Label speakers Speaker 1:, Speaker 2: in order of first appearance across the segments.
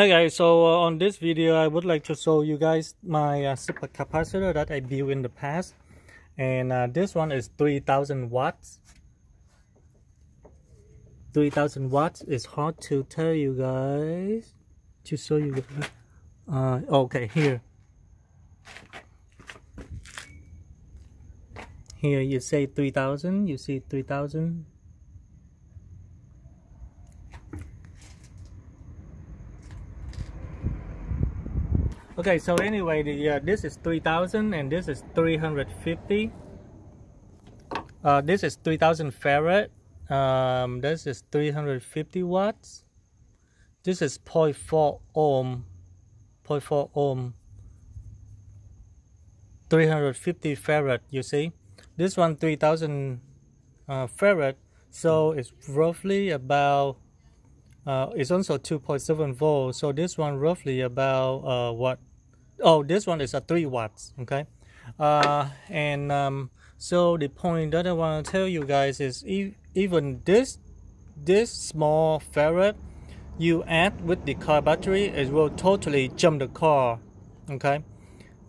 Speaker 1: Hi guys, so uh, on this video I would like to show you guys my uh, super capacitor that I built in the past. And uh, this one is 3000 watts. 3000 watts is hard to tell you guys to show you guys. Uh, okay here. Here you say 3000 you see 3000 okay so anyway the uh, this is 3000 and this is 350 uh, this is 3000 farad. Um, this is 350 watts. This is 0.4 ohm 0.4 ohm. 350 farad you see? This one 3000 uh, farad so it's roughly about uh, it's also 2.7 volts. So this one roughly about uh, what oh this one is a 3 watts okay? Uh, and um, so the point that I want to tell you guys is e even this this small farad you add with the car battery it will totally jump the car okay?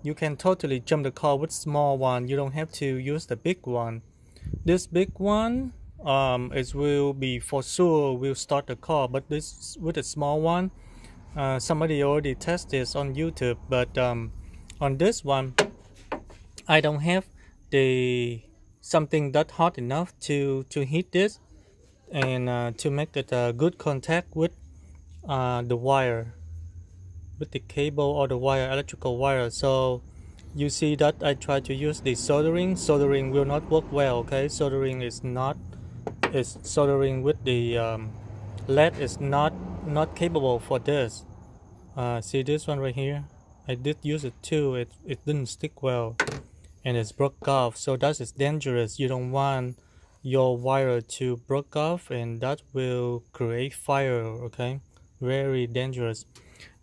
Speaker 1: You can totally jump the car with small one. You don't have to use the big one. This big one um, it will be for sure will start the car but this with a small one uh, somebody already tested this on YouTube, but um, on this one, I don't have the something that hot enough to to heat this and uh, to make it a good contact with uh, the wire, with the cable or the wire, electrical wire. So you see that I try to use the soldering. Soldering will not work well. Okay, soldering is not is soldering with the um, is not not capable for this. Uh, see this one right here? I did use it too. It, it didn't stick well and it's broke off. So that is dangerous. You don't want your wire to broke off and that will create fire okay? Very dangerous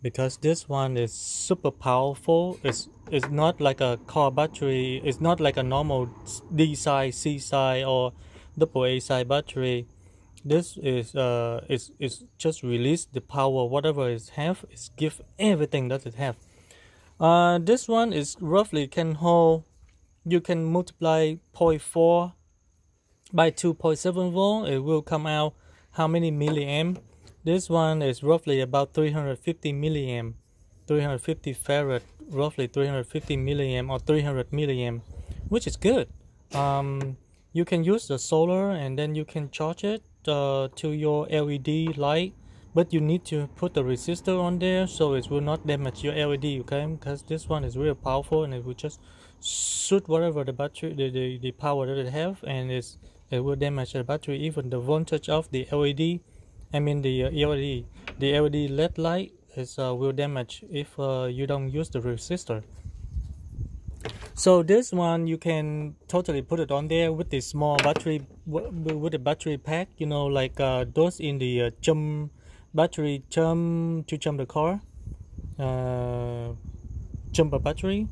Speaker 1: because this one is super powerful. It's it's not like a car battery. It's not like a normal D side C side or A side battery this is uh is is just release the power whatever it have is give everything that it have. Uh this one is roughly can hold you can multiply 0.4 by 2.7 volt it will come out how many milliamp. This one is roughly about 350 milliamp. 350 farad roughly 350 milliamp or 300 milliamp which is good. Um you can use the solar and then you can charge it uh, to your LED light but you need to put the resistor on there so it will not damage your LED okay? Because this one is really powerful and it will just shoot whatever the battery the, the, the power that it have and it's it will damage the battery even the voltage of the LED I mean the uh, LED the LED LED light is uh, will damage if uh, you don't use the resistor so this one you can totally put it on there with the small battery with the battery pack you know like uh, those in the uh, jump battery jump to jump the car uh, jumper battery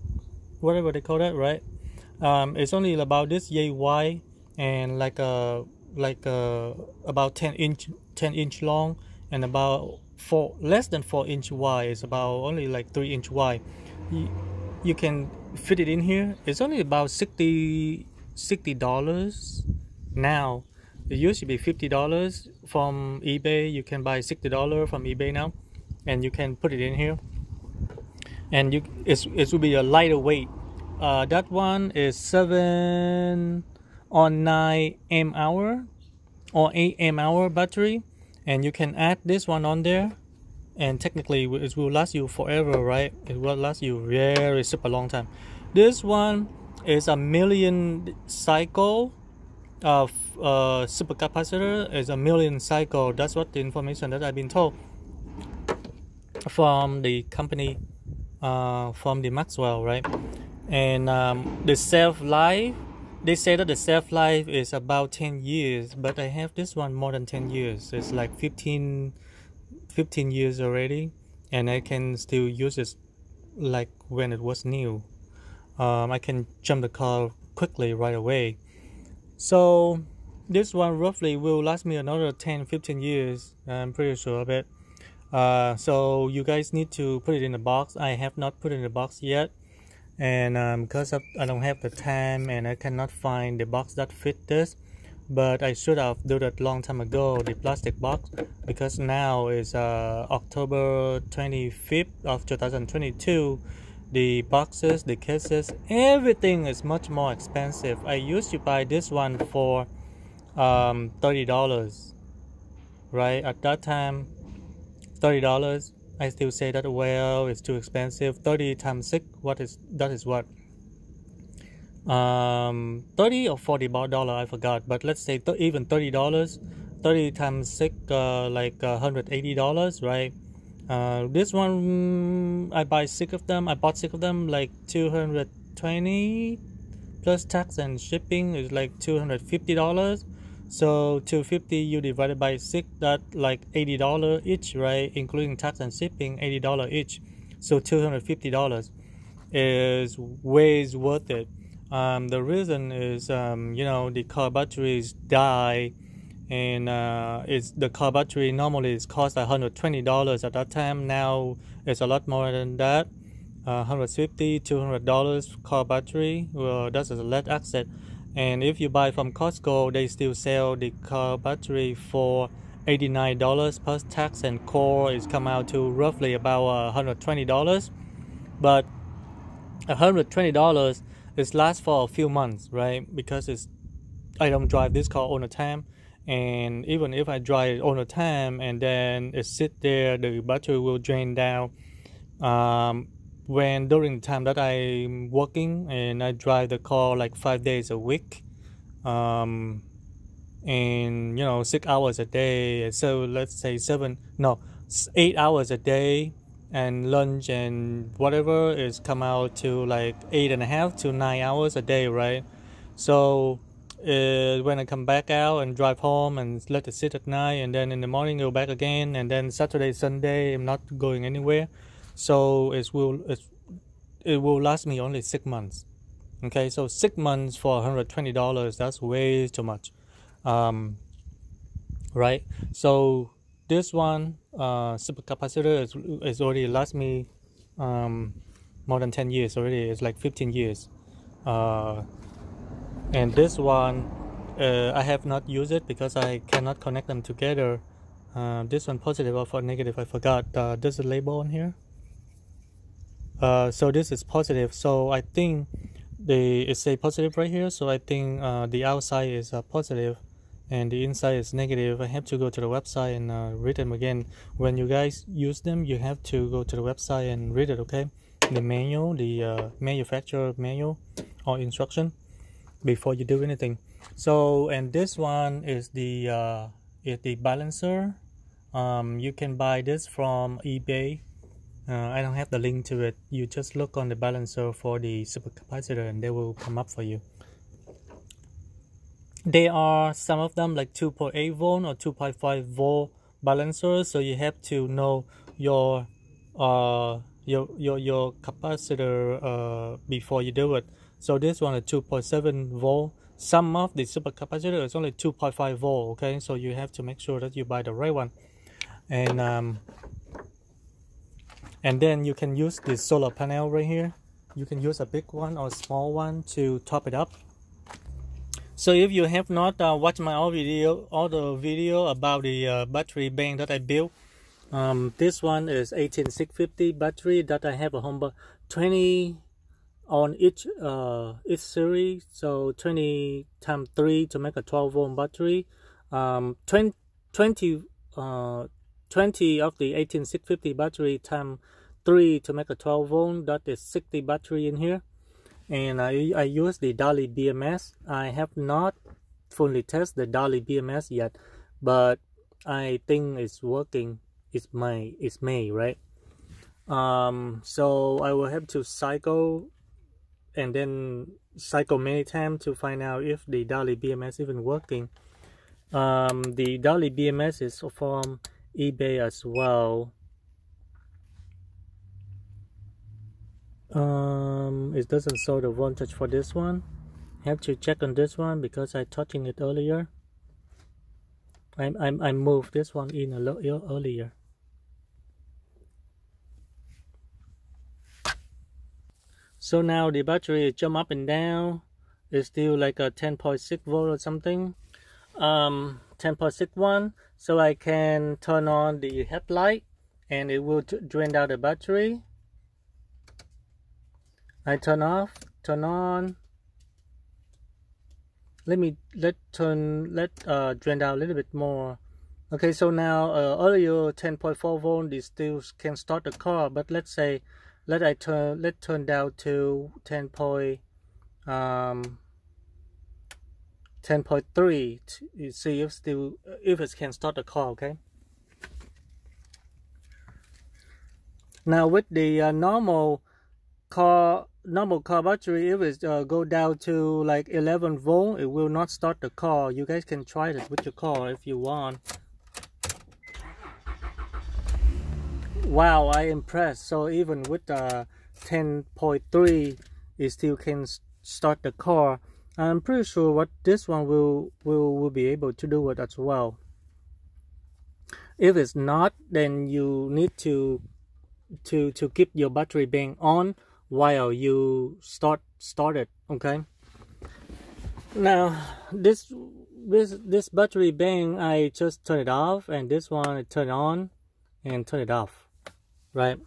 Speaker 1: whatever they call that right? Um, it's only about this yay wide and like a uh, like uh, about 10 inch 10 inch long and about four less than 4 inch wide it's about only like 3 inch wide you can fit it in here. It's only about 60 60 dollars now. It used to be 50 dollars from ebay. You can buy 60 dollars from ebay now and you can put it in here. And you it's, it will be a lighter weight. Uh, that one is 7 on 9 m hour or 8 m hour battery. And you can add this one on there and technically it will last you forever right? It will last you very super long time. This one is a million cycle of uh, supercapacitor. Is a million cycle. That's what the information that i've been told from the company uh, from the maxwell right? And um, the self life they say that the self life is about 10 years but i have this one more than 10 years. It's like 15 15 years already and I can still use it like when it was new. Um, I can jump the car quickly right away. So this one roughly will last me another 10 15 years I'm pretty sure of it. uh, so you guys need to put it in the box I have not put it in the box yet and um, because of, I don't have the time and I cannot find the box that fit this but I should have done that long time ago the plastic box because now is uh, October 25th of 2022 the boxes the cases everything is much more expensive. I used to buy this one for um, $30 right? At that time $30 I still say that well it's too expensive. 30 times 6 what is that is what um 30 or 40 dollar I forgot but let's say th- even 30 dollars. 30 times 6 uh, like uh, 180 dollars right? Uh, this one I buy six of them. I bought six of them like 220 plus tax and shipping is like 250 dollars. So 250 you divided by 6 that like $80 each right? Including tax and shipping $80 each. So $250 is ways worth it um, the reason is um, you know the car batteries die and uh, it's the car battery normally is cost $120 at that time. Now it's a lot more than that uh, 150 $200 car battery well that's a lead acid and if you buy from Costco they still sell the car battery for $89 plus tax and core is come out to roughly about $120 but $120 is lasts for a few months right because it's I don't drive this car all the time and even if I drive it all the time and then it sit there the battery will drain down um, when during the time that I'm working and I drive the car like five days a week, um, and you know six hours a day. So let's say seven, no, eight hours a day, and lunch and whatever is come out to like eight and a half to nine hours a day, right? So uh, when I come back out and drive home and let it sit at night, and then in the morning go back again, and then Saturday, Sunday, I'm not going anywhere. So it will it will last me only six months. Okay so six months for $120 that's way too much. Um, right? So this one uh, supercapacitor is, is already last me um, more than 10 years already. It's like 15 years. Uh, and this one uh, I have not used it because I cannot connect them together. Uh, this one positive or for negative I forgot. Uh, there's a label on here. Uh, so this is positive. So I think the it's a positive right here. So I think the outside is positive and the inside is negative I have to go to the website and uh, read them again. When you guys use them you have to go to the website and read it okay? The manual the uh, manufacturer manual or instruction before you do anything. So and this one is the uh, is the balancer. Um, you can buy this from eBay. Uh, I don't have the link to it. You just look on the balancer for the supercapacitor and they will come up for you there are some of them like 2.8 volt or 2.5 volt balancers so you have to know your uh your your your capacitor uh before you do it. So this one is 2.7 volt some of the supercapacitor is only 2.5 volt okay? So you have to make sure that you buy the right one. And um and then you can use this solar panel right here. You can use a big one or small one to top it up so if you have not uh, watched my old video other video about the uh, battery bank that I built um, this one is 18650 battery that I have a home 20 on each uh, each series. So 20 times 3 to make a 12 volt battery. Um, 20, 20 uh, 20 of the 18650 battery time 3 to make a 12 volt. That is 60 battery in here and I, I use the Daly BMS I have not fully tested the Daly BMS yet but I think it's working. It's May it's May right? Um so I will have to cycle and then cycle many times to find out if the Daly BMS is even working. Um the Daly BMS is from eBay as well. um it doesn't show the voltage for this one. Have to check on this one because i touching it earlier. I i, I moved this one in a little earlier. So now the battery jump up and down. It's still like a 10.6 volt or something. Um 10.6 one. so i can turn on the headlight and it will drain out the battery. I turn off. Turn on. Let me let turn let uh drain down a little bit more. Okay so now uh, earlier 10.4 volt this still can start the car but let's say let I turn let turn down to 10 point um 10.3 to see if still if it can start the car okay? Now with the uh, normal car normal car battery if it uh, go down to like 11 volt it will not start the car. You guys can try it with your car if you want. Wow i impressed. So even with the uh, 10.3 it still can start the car. I'm pretty sure what this one will will will be able to do it as well. If it's not then you need to to to keep your battery bank on while you start start it okay? Now this this this battery bank i just turn it off and this one I turn on and turn it off right?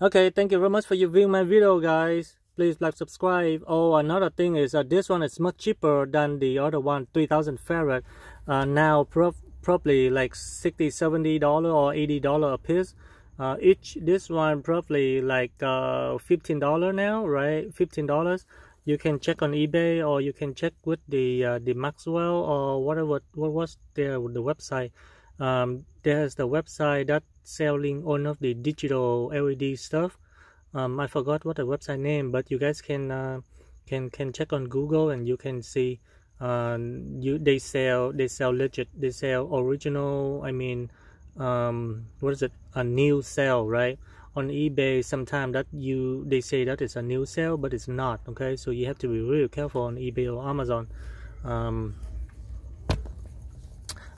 Speaker 1: Okay thank you very much for your viewing my video guys. Please like subscribe. Oh another thing is that this one is much cheaper than the other one 3000 farad uh, now prob probably like 60 70 dollar or 80 dollar a piece uh, each this one probably like uh, $15 now right? $15 you can check on eBay or you can check with the uh, the Maxwell or whatever what was there the website. Um, there's the website that selling all of the digital LED stuff. Um, I forgot what the website name but you guys can uh, can can check on Google and you can see uh, you they sell they sell legit they sell original I mean um, what is it? A new sale right? On ebay sometimes that you they say that it's a new sale but it's not okay? So you have to be really careful on ebay or amazon. Um,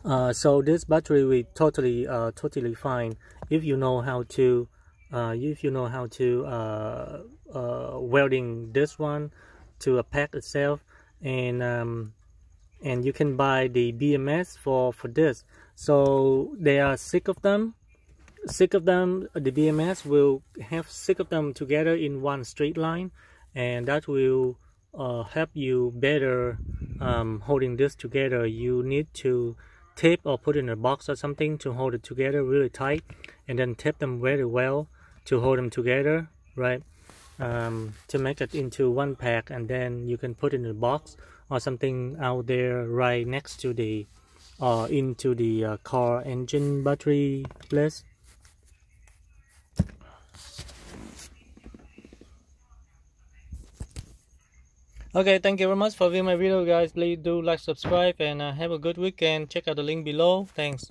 Speaker 1: uh, so this battery will totally uh, totally fine. If you know how to uh, if you know how to uh, uh, welding this one to a pack itself and um, and you can buy the BMS for for this. So they are sick of them. Six of them the BMS will have six of them together in one straight line and that will uh, help you better um, holding this together. You need to tape or put in a box or something to hold it together really tight and then tape them very well to hold them together right um, to make it into one pack and then you can put in a box or something out there right next to the uh, into the uh, car engine battery place okay thank you very much for viewing my video guys. Please do like subscribe and uh, have a good weekend. Check out the link below. Thanks